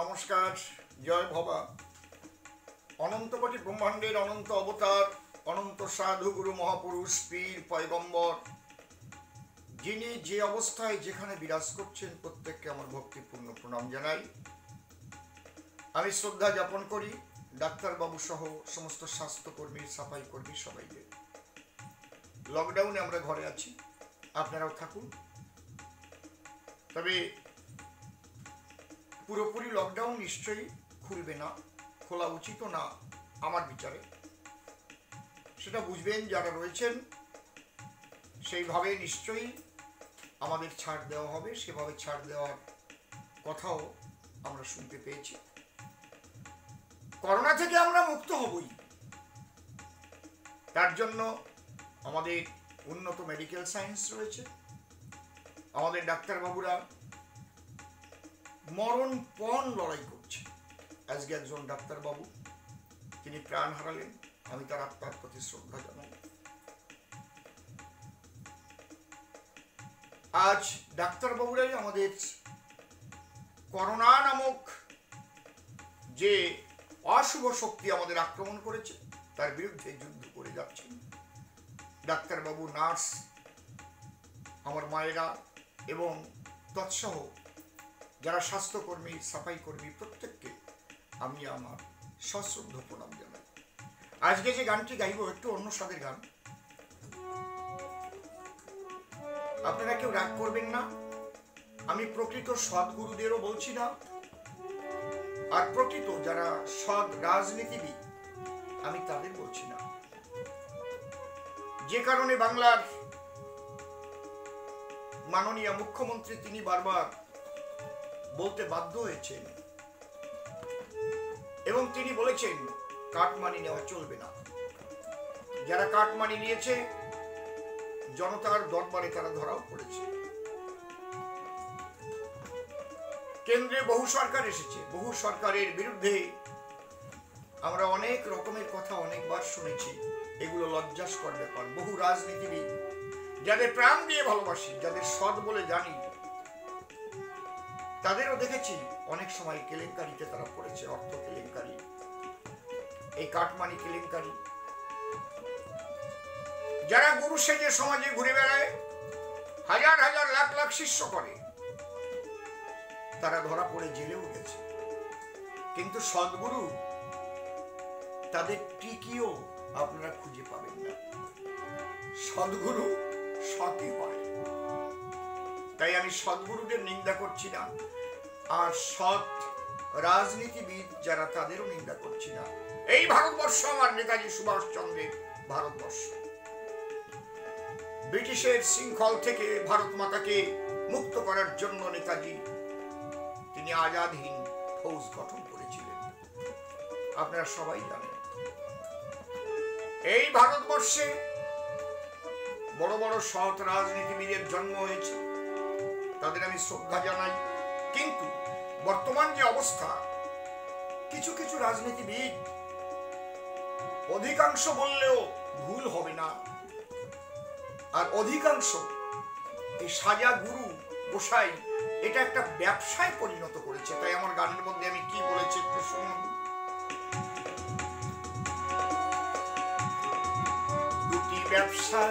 নমস্কার, জয় ভবা। অনন্তকোটি ব্রহ্মাণ্ডের অনন্ত অবতার, অনন্ত সাধু গুরু মহাপুরুষ পীর পয়গম্বর, যিনি যে অবস্থায় যেখানে বিরাজ করছেন, প্রত্যেককে আমার ভক্তিপূর্ণ প্রণাম জানাই। আমি শ্রদ্ধা যাপন করি, ডাক্তারবাবু সহ সমস্ত স্বাস্থ্যকর্মী সাফাই কর্মী সবাইকে। লকডাউনে আমরা ঘরে আছি, আপনারাও থাকুন। তবে পুরোপুরি লকডাউন নিশ্চয়ই খুলবে না, খোলা উচিত না আমার বিচারে। সেটা বুঝবেন যারা রয়েছেন, সেইভাবে নিশ্চয়ই আমাদের ছাড় দেওয়া হবে, সেভাবে ছাড় দেওয়ার কথাও আমরা শুনতে পেয়েছি। করোনা থেকে আমরা মুক্ত হবই। তার জন্য আমাদের উন্নত মেডিকেল সায়েন্স রয়েছে। আমাদের ডাক্তারবাবুরা মরণপণ লড়াই করছে। আজকে একজন ডাক্তারবাবু, তিনি প্রাণ হারালেন, আমি তার আত্মার প্রতি শ্রদ্ধা জানাই। আজ ডাক্তারবাবুরাই আমাদের করোনা নামক যে অশুভ শক্তি আমাদের আক্রমণ করেছে, তার বিরুদ্ধে যুদ্ধ করে যাচ্ছেন ডাক্তারবাবু, নার্স, আমার মায়েরা এবং তৎসহ যারা স্বাস্থ্যকর্মী সাফাই কর্মী প্রত্যেককে আমি আমার সশ্রদ্ধ প্রণাম জানাই। আজকে যে গানটি গাইব, একটু অন্য স্বাদের গান। আপনারা কেউ রাগ করবেন না। আমি প্রকৃত সদ্গুরুদেরও বলছি না। আর প্রকৃত যারা সৎ রাজনীতিবিদ, আমি তাদের বলছি না। যে কারণে বাংলার মাননীয় মুখ্যমন্ত্রী তিনি বারবার বলতে বাধ্য হয়েছেন। এবং তিনি বলেছেন, কাটমানি নেওয়া চলবে না। যারা কাটমানি নিয়েছে, জনতার দরবারে তারা ধরাও পড়েছে। কেন্দ্রে বহু সরকার এসেছে। বহু সরকারের বিরুদ্ধে আমরা অনেক রকমের কথা অনেকবার শুনেছি। এগুলো লজ্জাস্কর ব্যাপার। বহু রাজনীতিবিদ যাদের প্রাণ দিয়ে ভালোবাসি, যাদের সৎ বলে জানি তাদেরও দেখেছি, অনেক সময় কেলেঙ্কারিতে তারা পড়েছে, অর্থ কেলেঙ্কারি। এই কাটমানি কেলেঙ্কারি। যারা গুরু সেজে সমাজে ঘুরে বেড়ায়, হাজার হাজার লাখ লাখ শিষ্য করে, তারা ধরা পড়ে জেলেও গেছে। কিন্তু সদ্গুরু তাদের টিকিও আপনারা খুঁজে পাবেন না। সদ্গুরু সতই হয়। তাই আমি সদ্গুরুদের নিন্দা করছি না। আর সৎ রাজনীতিবিদ যারা, তাদেরও নিন্দা করছি না। এই ভারতবর্ষ আমার নেতাজি সুভাষ চন্দ্রের ভারতবর্ষ। ব্রিটিশের শৃঙ্খল থেকে ভারত মাতাকে মুক্ত করার জন্য নেতাজি, তিনি আজাদহীন ফৌজ গঠন করেছিলেন। আপনারা সবাই জানেন। এই ভারতবর্ষে বড় বড় সৎ রাজনীতিবিদের জন্ম হয়েছে। তাদের আমি শ্রদ্ধা জানাই। কিন্তু বর্তমান যে অবস্থা, কিছু কিছু রাজনীতিবিদ অধিকাংশ বললেও ভুল হবে না। আর অধিকাংশ এই সাজা গুরু গোসাই এটা একটা ব্যবসায় পরিণত করেছে। তাই আমার গানের মধ্যে আমি কি বলেছি একটু শুনুন। দুটি ব্যবসা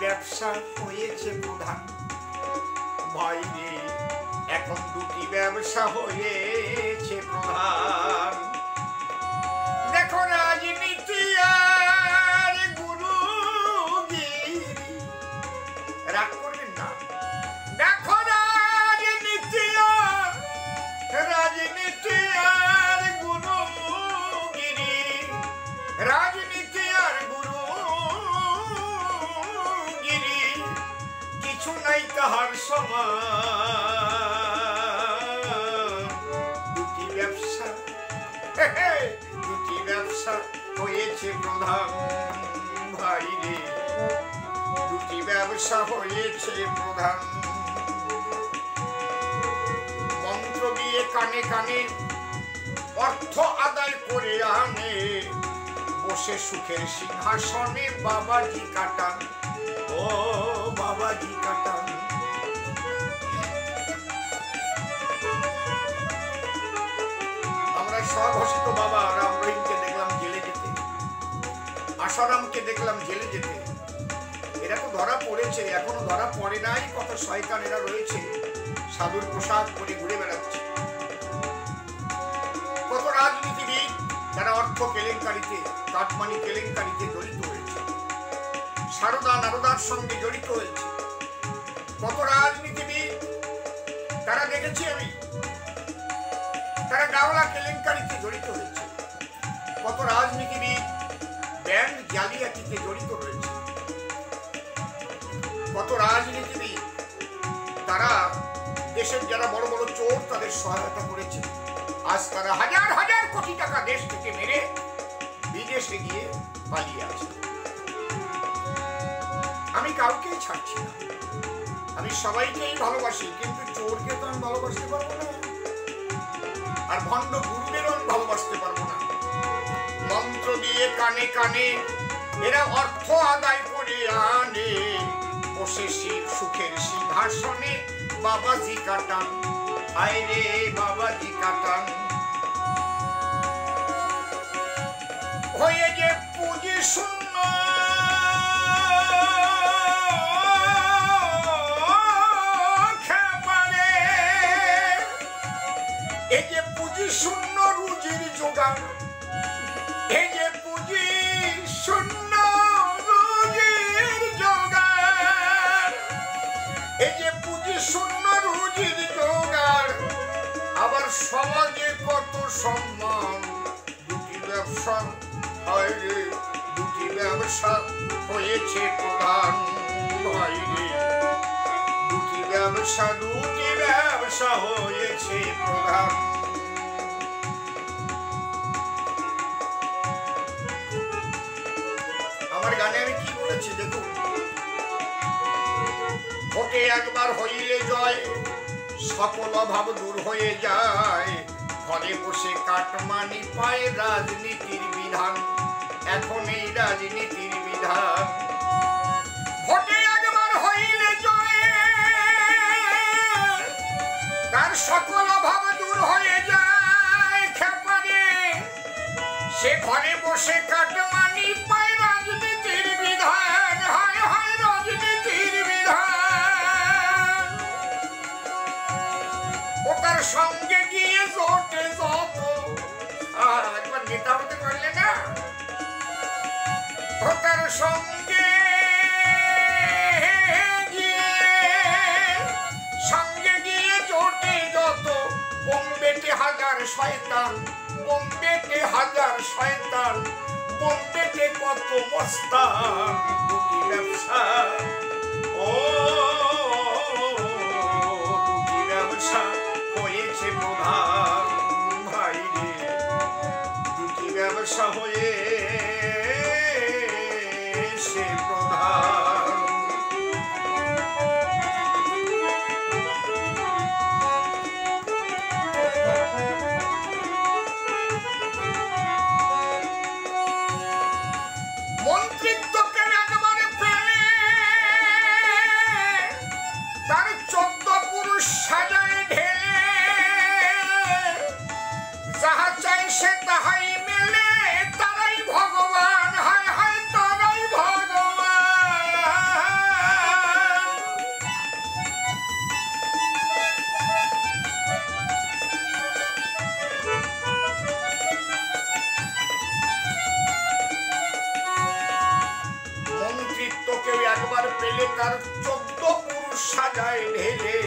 ব্যবসা হয়েছে প্রধান ভয় নেই এখন দুটি ব্যবসা হয়েছে প্রধান দেখো রাজনীতি দুটি হয়েছে প্রধান ভাই রে দুটি ব্যবসা হয়েছে প্রধান। মন্ত্র দিয়ে কানে কানে অর্থ আদায় করে আনে। বসে সুখের সিংহাসনে বাবাজি কাটান। ও বাবাজি কাটান। আমরা স্বঘোষিত বাবা রাম আসারামকে দেখলাম জেলে যেতে। এরা তো ধরা পড়েছে, এখনও ধরা পড়ে নাই, কত শয়তান এরা রয়েছে। সাধুর প্রসাদ করে ঘুরে বেড়াচ্ছে। কত রাজনীতিবিদ যারা অর্থ কেলেঙ্কারিতে, কাটমানি কেলেঙ্কারিতে জড়িত হয়েছে। সারদা নারদার সঙ্গে জড়িত হয়েছে। কত রাজনীতিবিদ তারা দেখেছি আমি? তারা গাওলা কেলেঙ্কারিতে জড়িত হয়েছে। কত রাজনীতিবিদ ব্যাংক জালিয়াতিতে জড়িত রয়েছে। কত রাজনীতিবিদ, তারা দেশের যারা বড় বড় চোর, তাদের সহায়তা করেছে। আজ তারা হাজার হাজার কোটি টাকা দেশ থেকে মেরে বিদেশে গিয়ে পালিয়ে আছে আমি কাউকেই ছাড়ছি না। আমি সবাইকেই ভালোবাসি, কিন্তু চোরকে তো আমি ভালোবাসতে পারব না। আর ভণ্ড গুরুদেরও আমি ভালোবাসতে পারব না। মন্ত্র দিয়ে কানে কানে এরা অর্থ আদায় করে আনে। বসে শিব সুখের সিংহাসনে বাবাজি কাটান। রে বাবাজি কাটান। হয়ে যে পুঁজি শূন্য। এই যে পুঁজি শূন্য রুজির জোগাড় ব্যবসা হয় রে, দুটি ব্যবসা হয়েছে প্রধান হয় রে। দুটি ব্যবসা দুটি ব্যবসা হয়েছে প্রধান। আমার গানে আমি কি বলেছি দেখুন ভোটে একবার হইলে জয়, সকল অভাব দূর হয়ে যায়। ঘরে বসে কাটমানি পায় রাজনীতির বিধান। এখন এই রাজনীতির বিধান। সকল অভাব দূর হয়ে যায় সে ঘরে নেতা হতে পারলে না সঙ্গে সঙ্গে গিয়ে জোটে বোম্বেতে হাজার শয়তান, বোম্বেতে হাজার শয়তান, বোম্বেতে কত দুটি ব্যবসা তার চোদ্দ পুরুষ সাজায় ঢেলে।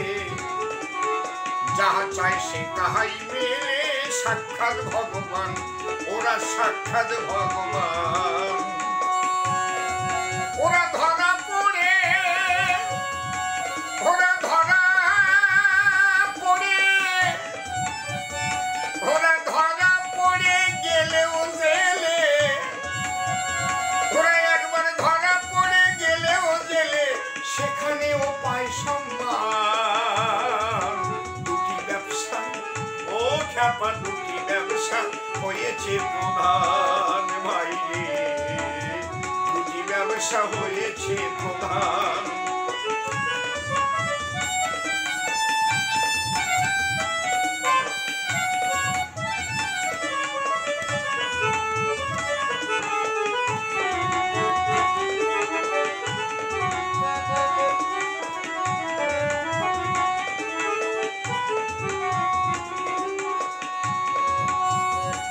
যাহা চায় সে তাহাই মেলে। সাক্ষাৎ ভগবান, ওরা সাক্ষাৎ ভগবান। বর্ষা হয়েছে প্রধান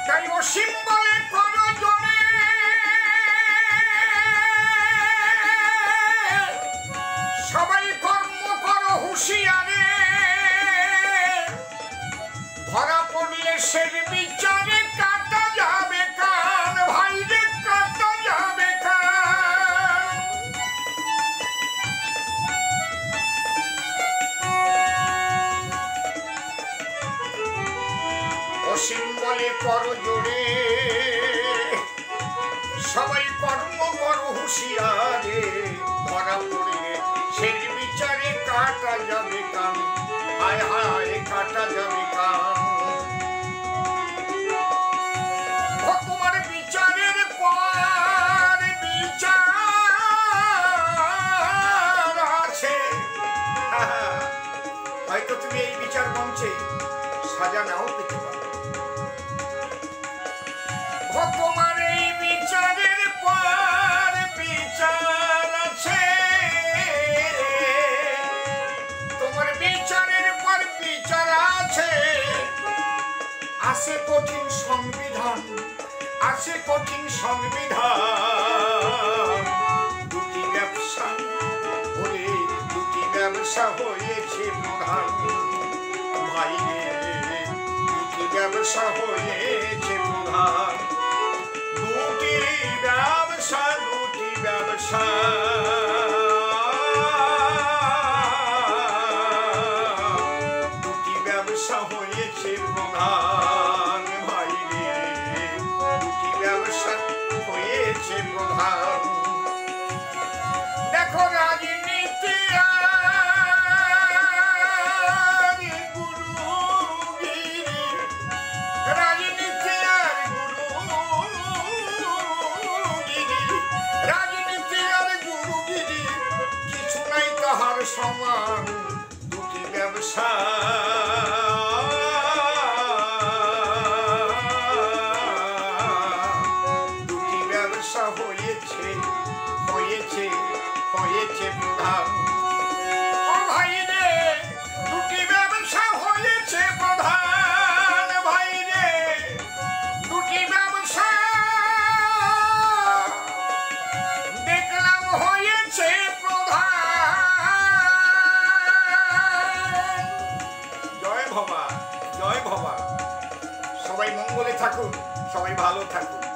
Hiroshima! কর জোরে সবাই কর্ম কর হুঁশিয়ারে, ধরা পড়ে। সেই বিচারে কাটা যাবে কান, হায় হায় কাটা যাবে কান। ও তোমার বিচারের পর বিচার আছে। হয়তো তুমি এই বিচার মঞ্চে সাজা নাও পেতে আছে কঠিন সংবিধান আছে কঠিন সংবিধান। দুটি ব্যবসা হয়ে দুটি ব্যবসা হয়েছে প্রধান। ভাইরে দুটি ব্যবসা হয়েছে প্রধান। দুটি ব্যবসা দুটি ব্যবসা। তাহার সমান দুটি ব্যবসা ভালো থাকুন।